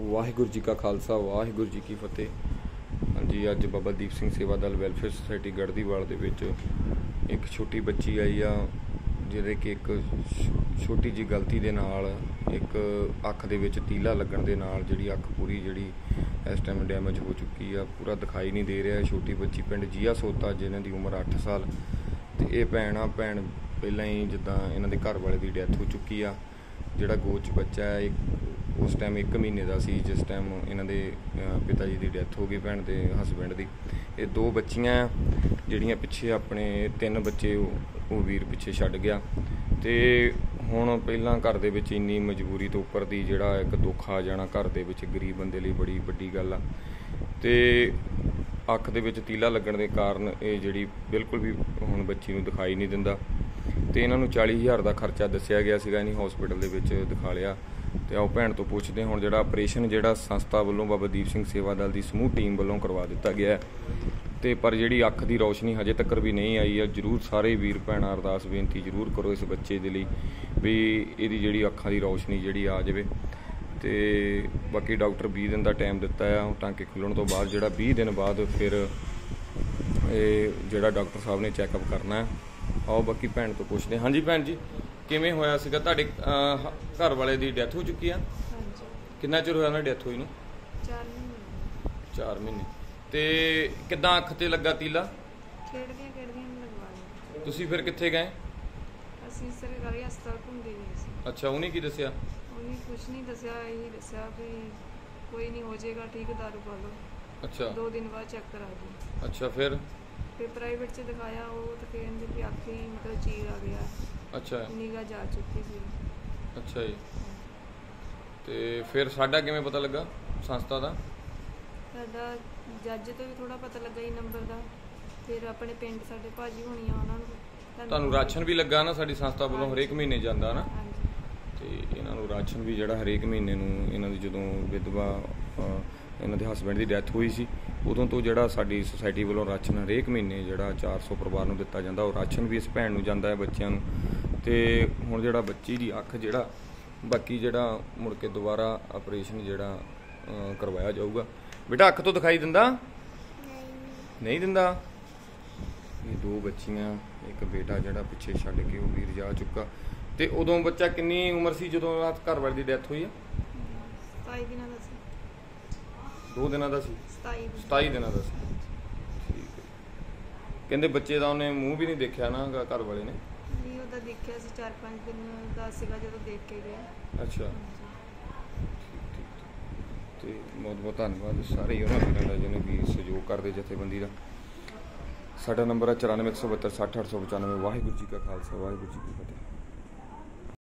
ਵਾਹਿਗੁਰੂ ਜੀ ਕਾ ਖਾਲਸਾ, ਵਾਹਿਗੁਰੂ ਜੀ ਕੀ ਫਤਿਹ। ਹਾਂਜੀ, ਅੱਜ ਬਾਬਾ ਦੀਪ ਸਿੰਘ ਸੇਵਾ ਦਲ ਵੈਲਫੇਅਰ ਸੁਸਾਇਟੀ ਗੜਦੀਵਾਲ ਦੇ ਵਿੱਚ ਇੱਕ ਛੋਟੀ ਬੱਚੀ ਆਈ ਆ, ਜਿਹਦੇ ਕਿ ਇੱਕ ਛ- ਛੋਟੀ ਜੀ ਗਲਤੀ ਦੇ ਨਾਲ, ਇੱਕ ਅੱਖ ਦੇ ਵਿੱਚ ਤੀਲਾ ਲੱਗਣ ਦੇ ਨਾਲ ਜਿਹੜੀ ਅੱਖ ਪੂਰੀ ਜਿਹੜੀ ਇਸ ਟਾਈਮ ਡੈਮੇਜ ਹੋ ਚੁੱਕੀ ਆ, ਪੂਰਾ ਦਿਖਾਈ ਨਹੀਂ ਦੇ ਰਿਹਾ। ਛੋਟੀ ਬੱਚੀ ਪਿੰਡ ਜੀਆ ਸੋਤਾ, ਜਿਹਨਾਂ ਦੀ ਉਮਰ 8 ਸਾਲ। ਤੇ ਇਹ ਭੈਣ ਆ, ਭੈਣ ਪਹਿਲਾਂ ਹੀ ਜਿੱਦਾਂ ਇਹਨਾਂ ਦੇ ਘਰ ਵਾਲੇ ਦੀ ਡੈਥ ਹੋ ਚੁੱਕੀ ਆ। ਜਿਹੜਾ ਗੋਚ ਬੱਚਾ ਹੈ ਉਸ ਟਾਈਮ 1 ਮਹੀਨੇ ਦਾ ਸੀ ਜਿਸ ਟਾਈਮ ਇਹਨਾਂ ਦੇ ਪਿਤਾ ਜੀ ਦੀ ਡੈਥ ਹੋ ਗਈ ਭੈਣ ਦੇ ਹਸਬੰਡ ਦੀ। ਇਹ ਦੋ ਬੱਚੀਆਂ ਆ, ਜਿਹੜੀਆਂ ਪਿੱਛੇ ਆਪਣੇ ਤਿੰਨ ਬੱਚੇ ਉਹ ਉਹ ਵੀਰ ਪਿੱਛੇ ਛੱਡ ਗਿਆ। ਤੇ ਹੁਣ ਪਹਿਲਾਂ ਘਰ ਦੇ ਵਿੱਚ ਇੰਨੀ ਮਜਬੂਰੀ ਤੋਂ ਉੱਪਰ ਦੀ ਜਿਹੜਾ ਇੱਕ ਦੁੱਖ ਆ ਜਾਣਾ ਘਰ ਦੇ ਵਿੱਚ ਗਰੀਬ ਬੰਦੇ ਲਈ ਬੜੀ ਵੱਡੀ ਗੱਲ ਆ। ਤੇ ਅੱਖ ਦੇ ਵਿੱਚ ਤੀਲਾ ਲੱਗਣ ਦੇ ਕਾਰਨ ਇਹ ਜਿਹੜੀ ਬਿਲਕੁਲ ਵੀ ਹੁਣ ਬੱਚੀ ਨੂੰ ਦਿਖਾਈ ਨਹੀਂ ਦਿੰਦਾ। ਤੇ ਇਹਨਾਂ ਨੂੰ 40000 ਦਾ ਖਰਚਾ ਦੱਸਿਆ ਗਿਆ ਸੀਗਾ, ਇਹਨੀ ਹਸਪੀਟਲ ਦੇ ਵਿੱਚ ਦਿਖਾ ਲਿਆ। ਤੇ ਆਓ ਭੈਣ ਤੋਂ ਪੁੱਛਦੇ ਹੁਣ ਜਿਹੜਾ ਆਪਰੇਸ਼ਨ ਜਿਹੜਾ ਸੰਸਥਾ ਵੱਲੋਂ ਬਾਬਾ ਦੀਪ ਸਿੰਘ ਸੇਵਾ ਦਲ ਦੀ ਸਮੂਹ ਟੀਮ ਵੱਲੋਂ ਕਰਵਾ ਦਿੱਤਾ ਗਿਆ ਹੈ। ਤੇ ਪਰ ਜਿਹੜੀ ਅੱਖ ਦੀ ਰੌਸ਼ਨੀ ਹਜੇ ਤੱਕ ਵੀ ਨਹੀਂ ਆਈ ਹੈ, ਜਰੂਰ ਸਾਰੇ ਵੀਰ ਭੈਣਾਂ ਅਰਦਾਸ ਬੇਨਤੀ ਜਰੂਰ ਕਰੋ ਇਸ ਬੱਚੇ ਦੇ ਲਈ ਵੀ ਇਹਦੀ ਜਿਹੜੀ ਅੱਖਾਂ ਦੀ ਰੌਸ਼ਨੀ ਜਿਹੜੀ ਆ ਜਾਵੇ। ਤੇ ਬਾਕੀ ਡਾਕਟਰ 20 ਦਿਨ ਦਾ ਟਾਈਮ ਦਿੱਤਾ ਆ ਟਾਂਕੇ ਖੁੱਲਣ ਤੋਂ ਬਾਅਦ ਜਿਹੜਾ 20 ਦਿਨ ਬਾਅਦ ਫਿਰ ਇਹ ਜਿਹੜਾ ਡਾਕਟਰ ਸਾਹਿਬ ਨੇ ਚੈੱਕਅਪ ਕਰਨਾ ਹੈ। ਆਓ ਬਾਕੀ ਭੈਣ ਤੋਂ ਪੁੱਛਦੇ ਹਾਂ। ਹਾਂਜੀ ਭੈਣ ਜੀ ਕਿਵੇਂ ਹੋਇਆ ਸੀਗਾ? ਤੁਹਾਡੇ ਅਹ, ਘਰ ਵਾਲੇ ਦੀ ਡੈਥ ਹੋ ਚੁੱਕੀ ਆ? ਹਾਂਜੀ। ਕਿੰਨਾ ਚਿਰ ਹੋਇਆ ਉਹਨਾਂ ਦੀ ਡੈਥ ਹੋਈ ਨੂੰ? ਚਾਰ ਮਹੀਨੇ। 4 ਮਹੀਨੇ। ਤੇ ਕਿੱਦਾਂ ਅੱਖ ਤੇ ਲੱਗਾ ਤੀਲਾ? ਖੇਡਦੀਆਂ ਖੇਡਦੀਆਂ ਨੂੰ ਲਗਵਾ ਲਿਆ। ਤੁਸੀਂ ਫਿਰ ਕਿੱਥੇ ਗਏ? ਅਸੀਂ ਸਰਕਾਰੀ ਹਸਪਤਾਲ ਘੁੰਮਦੇ ਗਏ ਸੀ। ਅੱਛਾ ਉਹਨੇ ਕੀ ਦੱਸਿਆ? ਉਹਨੇ ਕੁਝ ਨਹੀਂ ਦੱਸਿਆ ਇਹੀ ਦੱਸਿਆ ਵੀ ਕੋਈ ਨਹੀਂ ਹੋ ਜਾਏਗਾ ਠੀਕ ਦਾਰੂ ਪਾ ਲਓ। ਅੱਛਾ। ਦੋ ਦਿਨ ਬਾਅਦ ਚੈੱਕ ਕਰਾ ਦਿਓ। ਅੱਛਾ ਫਿਰ? ਫਿਰ ਪ੍ਰਾਈਵੇਟ 'ਚ ਦਿਖਾਇਆ ਉਹ ਤਾਂ ਕਹਿੰਦੇ ਵੀ ਅੱਖ ਹੀ ਮਤਲਬ ਚੀਰ ਆ ਗਿਆ। ਅੱਛਾ। ਨਿਗਾਹ ਜਾ ਚੁੱਕੀ ਸੀ। ਅੱਛਾ ਜੀ। ਤੇ ਫਿਰ ਸਾਡਾ ਕਿਵੇਂ ਪਤਾ ਲੱਗਾ ਸੰਸਥਾ ਦਾ? ਸਾਡਾ ਜੱਜ ਤੋਂ ਵੀ ਥੋੜਾ ਪਤਾ ਲੱਗਾ ਇਹ ਨੰਬਰ ਦਾ। ਫਿਰ ਆਪਣੇ ਪਿੰਡ ਸਾਡੇ ਭਾਜੀ ਹੋਣੀ ਆ ਉਹਨਾਂ ਨੂੰ ਤੁਹਾਨੂੰ ਰਾਸ਼ਨ ਵੀ ਲੱਗਾ ਨਾ ਸਾਡੀ ਸੰਸਥਾ ਵੱਲੋਂ ਹਰੇਕ ਮਹੀਨੇ ਜਾਂਦਾ ਨਾ? ਤੇ ਇਹਨਾਂ ਨੂੰ ਰਾਸ਼ਨ ਵੀ ਜਿਹੜਾ ਹਰੇਕ ਮਹੀਨੇ ਨੂੰ ਇਹਨਾਂ ਦੀ ਜਦੋਂ ਵਿਧਵਾ ਇਹਨਾਂ ਦੇ ਹਸਬੰਡ ਦੀ ਡੈਥ ਹੋਈ ਸੀ। ਉਦੋਂ ਤੋਂ ਜਿਹੜਾ ਸਾਡੀ ਸੁਸਾਇਟੀ ਵੱਲੋਂ ਰਾਸ਼ਨ ਹਰੇਕ ਮਹੀਨੇ ਜਿਹੜਾ 400 ਪਰਿਵਾਰ ਨੂੰ ਦਿੱਤਾ ਜਾਂਦਾ, ਉਹ ਰਾਸ਼ਨ ਵੀ ਇਸ ਭੈਣ ਨੂੰ ਜਾਂਦਾ ਹੈ ਬੱਚਿਆਂ ਨੂੰ। ਤੇ ਹੁਣ ਜਿਹੜਾ ਬੱਚੀ ਦੀ ਅੱਖ ਜਿਹੜਾ, ਬਾਕੀ ਜਿਹੜਾ ਮੁੜ ਕੇ ਦੁਬਾਰਾ ਆਪਰੇਸ਼ਨ ਜਿਹੜਾ ਕਰਵਾਇਆ ਜਾਊਗਾ। ਬੇਟਾ, ਅੱਖ ਤੋਂ ਦਿਖਾਈ ਦਿੰਦਾ? ਨਹੀਂ ਦਿੰਦਾ। ਇਹ ਦੋ ਬੱਚੀਆਂ, ਇੱਕ ਬੇਟਾ ਜਿਹੜਾ ਪਿੱਛੇ ਛੱਡ ਕੇ ਉਹ ਵੀਰ ਜਾ ਚੁੱਕਾ। ਤੇ ਉਦੋਂ ਬੱਚਾ ਕਿੰਨੀ ਉਮਰ ਸੀ ਜਦੋਂ ਰਾਤ ਘਰ ਵਾਲੀ ਦੀ ਡੈਥ ਹੋਈ ਆ? 27 ਦਿਨਾਂ ਦਾ ਸੀ। ਦੋ ਦਿਨਾਂ ਦਾ ਸੀ। 27 ਦਿਨ 27 ਦਿਨਾਂ ਦਾ ਸੀ। ਠੀਕ ਹੈ। ਕਹਿੰਦੇ ਬੱਚੇ ਦਾ ਉਹਨੇ ਮੂੰਹ ਵੀ ਨਹੀਂ ਦੇਖਿਆ ਨਾ ਘਰ ਵਾਲੇ ਨੇ? ਨਹੀਂ ਉਹਦਾ ਦੇਖਿਆ ਸੀ 4-5 ਦਿਨ ਦਾ ਸੀਗਾ ਜਦੋਂ ਦੇਖ ਕੇ ਗਿਆ। ਅੱਛਾ। ਤੇ ਬਹੁਤ ਬਹੁਤ ਧੰਨਵਾਦ। ਸਾਰੇ ਹੀ ਉਹਨਾਂ ਵੀਰਾਂ ਦਾ ਜਿਹਨੇ ਵੀ ਸਹਿਯੋਗ ਕਰਦੇ ਜਥੇਬੰਦੀ ਦਾ। ਸਾਡਾ ਨੰਬਰ ਹੈ 9417260895 ਵਾਹਿਗੁਰੂ ਜੀ ਕਾ ਖਾਲਸਾ ਵਾਹਿਗੁਰੂ ਜੀ ਕੀ ਫਤਿਹ।